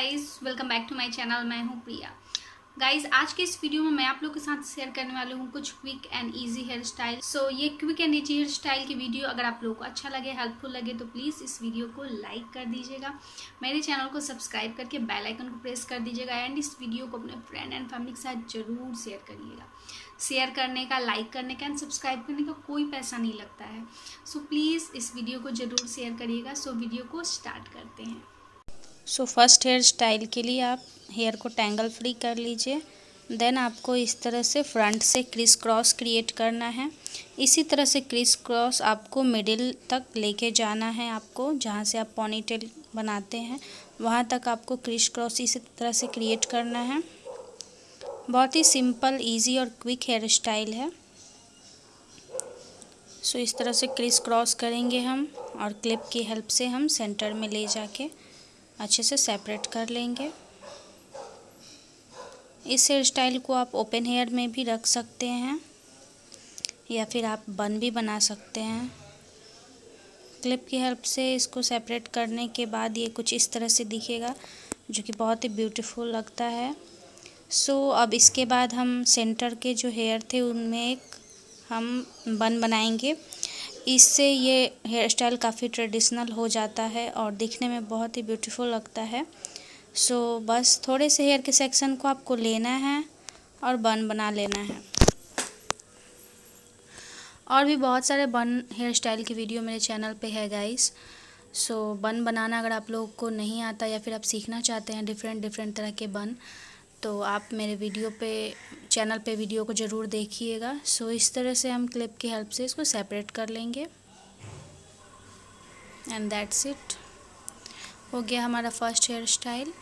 Guys welcome back to my channel मैं हूँ प्रिया। Guys आज के इस वीडियो में मैं आप लोग के साथ शेयर करने वाली हूँ कुछ quick and easy hair style so ये quick and easy hair style की वीडियो अगर आप लोगों को अच्छा लगे हेल्पफुल लगे तो प्लीज़ इस वीडियो को लाइक कर दीजिएगा। मेरे चैनल को सब्सक्राइब करके बेल आइकन को प्रेस कर दीजिएगा एंड इस वीडियो को अपने फ्रेंड एंड फैमिली के साथ ज़रूर शेयर करिएगा। शेयर करने का लाइक करने का एंड सब्सक्राइब करने का कोई पैसा नहीं लगता है। सो so, प्लीज़ इस वीडियो को ज़रूर शेयर करिएगा। सो so, वीडियो को स्टार्ट करते हैं। सो फ़र्स्ट हेयर स्टाइल के लिए आप हेयर को टैंगल फ्री कर लीजिए। देन आपको इस तरह से फ्रंट से क्रिस क्रॉस क्रिएट करना है। इसी तरह से क्रिस क्रॉस आपको मिडिल तक लेके जाना है आपको, जहाँ से आप पॉनीटेल बनाते हैं। वहाँ तक आपको क्रिस क्रॉस इसी तरह से क्रिएट करना है। बहुत ही सिंपल इजी और क्विक हेयर स्टाइल है। सो इस तरह से क्रिस क्रॉस करेंगे हम और क्लिप की हेल्प से हम सेंटर में ले जाके अच्छे से सेपरेट कर लेंगे। इस हेयर स्टाइल को आप ओपन हेयर में भी रख सकते हैं या फिर आप बन भी बना सकते हैं। क्लिप की हेल्प से इसको सेपरेट करने के बाद ये कुछ इस तरह से दिखेगा जो कि बहुत ही ब्यूटीफुल लगता है। सो so, अब इसके बाद हम सेंटर के जो हेयर थे उनमें एक हम बन बनाएँगे। इससे ये हेयर स्टाइल काफ़ी ट्रेडिशनल हो जाता है और दिखने में बहुत ही ब्यूटीफुल लगता है। सो so, बस थोड़े से हेयर के सेक्शन को आपको लेना है और बन बना लेना है। और भी बहुत सारे बन हेयर स्टाइल की वीडियो मेरे चैनल पे है गाइस सो so, बन बनाना अगर आप लोगों को नहीं आता या फिर आप सीखना चाहते हैं डिफरेंट डिफरेंट तरह के बन तो आप मेरे वीडियो पे, चैनल पे वीडियो को ज़रूर देखिएगा। सो, इस तरह से हम क्लिप की हेल्प से इसको सेपरेट कर लेंगे। एंड दैट्स इट हो गया हमारा फ़र्स्ट हेयर स्टाइल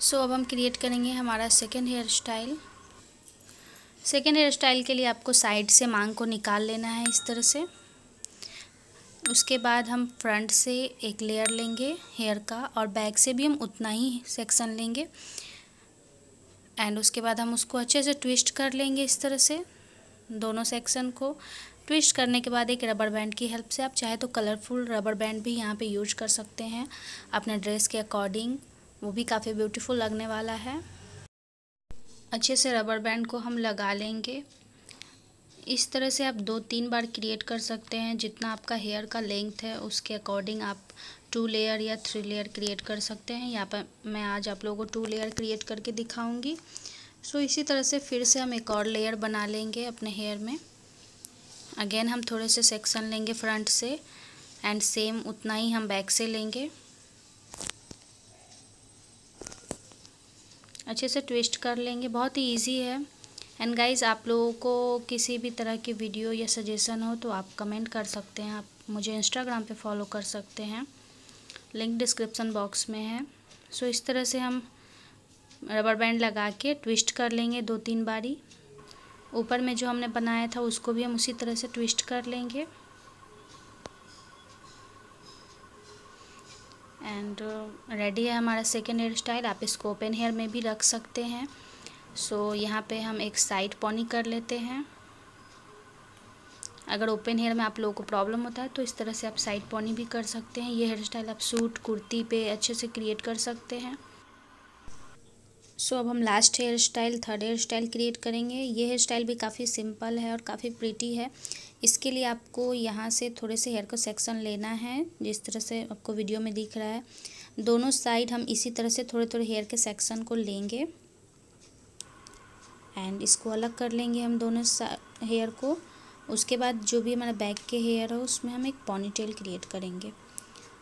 सो अब हम क्रिएट करेंगे हमारा second hair style second hair style के लिए आपको साइड से मांग को निकाल लेना है इस तरह से। उसके बाद हम फ्रंट से एक लेयर लेंगे हेयर का और बैक से भी हम उतना ही सेक्शन लेंगे। एंड उसके बाद हम उसको अच्छे से ट्विस्ट कर लेंगे इस तरह से दोनों सेक्शन को। ट्विस्ट करने के बाद एक रबर बैंड की हेल्प से आप चाहे तो कलरफुल रबर बैंड भी यहाँ पे यूज़ कर सकते हैं। अपने ड्रेस के अकॉर्डिंग वो भी काफ़ी ब्यूटीफुल लगने वाला है। अच्छे से रबर बैंड को हम लगा लेंगे। इस तरह से आप दो तीन बार क्रिएट कर सकते हैं, जितना आपका हेयर का लेंथ है, उसके अकॉर्डिंग आप टू लेयर या थ्री लेयर क्रिएट कर सकते हैं। यहाँ पर मैं आज आप लोगों को टू लेयर क्रिएट करके दिखाऊँगी। सो इसी तरह से फिर से हम एक और लेयर बना लेंगे अपने हेयर में। अगेन हम थोड़े से सेक्शन लेंगे फ्रंट से एंड सेम उतना ही हम बैक से लेंगे। अच्छे से ट्विस्ट कर लेंगे। बहुत ही ईजी है। एंड गाइज़ आप लोगों को किसी भी तरह की वीडियो या सजेशन हो तो आप कमेंट कर सकते हैं। आप मुझे इंस्टाग्राम पे फॉलो कर सकते हैं। लिंक डिस्क्रिप्सन बॉक्स में है। सो इस तरह से हम रबर बैंड लगा के ट्विस्ट कर लेंगे दो तीन बारी। ऊपर में जो हमने बनाया था, उसको भी हम उसी तरह से ट्विस्ट कर लेंगे। एंड रेडी है हमारा सेकेंड हेयर स्टाइल आप इसको ओपन हेयर में भी रख सकते हैं। सो so, यहाँ पे हम एक साइड पॉनी कर लेते हैं। अगर ओपन हेयर में आप लोगों को प्रॉब्लम होता है तो इस तरह से आप साइड पॉनी भी कर सकते हैं। ये हेयर स्टाइल आप सूट कुर्ती पे अच्छे से क्रिएट कर सकते हैं। सो so, अब हम last hair style third hair style create करेंगे। ये हेयर स्टाइल भी काफ़ी सिंपल है और काफ़ी प्रिटी है। इसके लिए आपको यहाँ से थोड़े से हेयर का सेक्शन लेना है जिस तरह से आपको वीडियो में दिख रहा है। दोनों साइड हम इसी तरह से थोड़े थोड़े हेयर के सेक्शन को लेंगे। एंड इसको अलग कर लेंगे हम दोनों हेयर को। उसके बाद जो भी हमारा बैक के हेयर है उसमें हम एक पॉनी टेल क्रिएट करेंगे।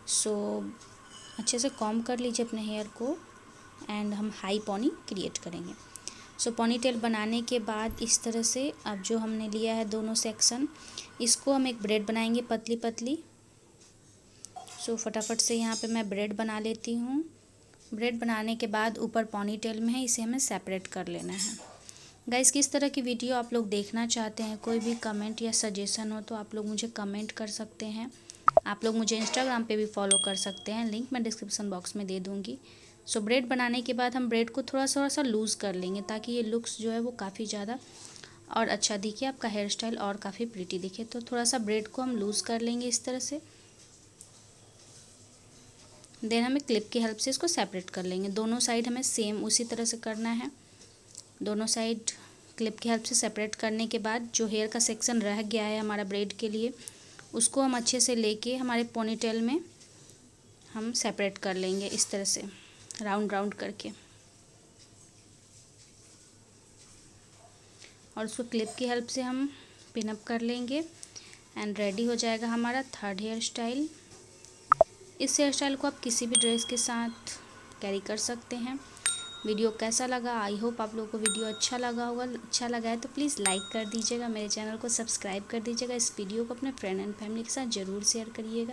सो so, अच्छे से कॉम कर लीजिए अपने हेयर को एंड हम हाई पॉनी क्रिएट करेंगे। सो पॉनी टेल बनाने के बाद इस तरह से अब जो हमने लिया है दोनों सेक्शन इसको हम एक ब्रेड बनाएँगे पतली पतली सो so, फटाफट से यहाँ पे मैं ब्रेड बना लेती हूँ। ब्रेड बनाने के बाद ऊपर पॉनी टेल में है इसे हमें सेपरेट कर लेना है। गाइस किस तरह की वीडियो आप लोग देखना चाहते हैं? कोई भी कमेंट या सजेशन हो तो आप लोग मुझे कमेंट कर सकते हैं। आप लोग मुझे इंस्टाग्राम पे भी फॉलो कर सकते हैं। लिंक मैं डिस्क्रिप्सन बॉक्स में दे दूँगी। सो ब्रेड बनाने के बाद हम ब्रेड को थोड़ा सा थोड़ा सा लूज़ कर लेंगे ताकि ये लुक्स जो है वो काफ़ी ज़्यादा और अच्छा दिखे, आपका हेयर स्टाइल और काफ़ी प्रीटी दिखे। तो थोड़ा सा ब्रेड को हम लूज़ कर लेंगे इस तरह से। देन हमें क्लिप की हेल्प से इसको सेपरेट कर लेंगे। दोनों साइड हमें सेम उसी तरह से करना है। दोनों साइड क्लिप की हेल्प से सेपरेट करने के बाद जो हेयर का सेक्शन रह गया है हमारा ब्रेड के लिए, उसको हम अच्छे से लेके हमारे पोनीटेल में हम सेपरेट कर लेंगे इस तरह से राउंड राउंड करके। और उसको क्लिप की हेल्प से हम पिनअप कर लेंगे एंड रेडी हो जाएगा हमारा थर्ड हेयर स्टाइल इस हेयर स्टाइल को आप किसी भी ड्रेस के साथ कैरी कर सकते हैं। वीडियो कैसा लगा? आई होप आप लोगों को वीडियो अच्छा लगा होगा। अच्छा लगा है तो प्लीज़ लाइक कर दीजिएगा। मेरे चैनल को सब्सक्राइब कर दीजिएगा। इस वीडियो को अपने फ्रेंड एंड फैमिली के साथ ज़रूर शेयर करिएगा।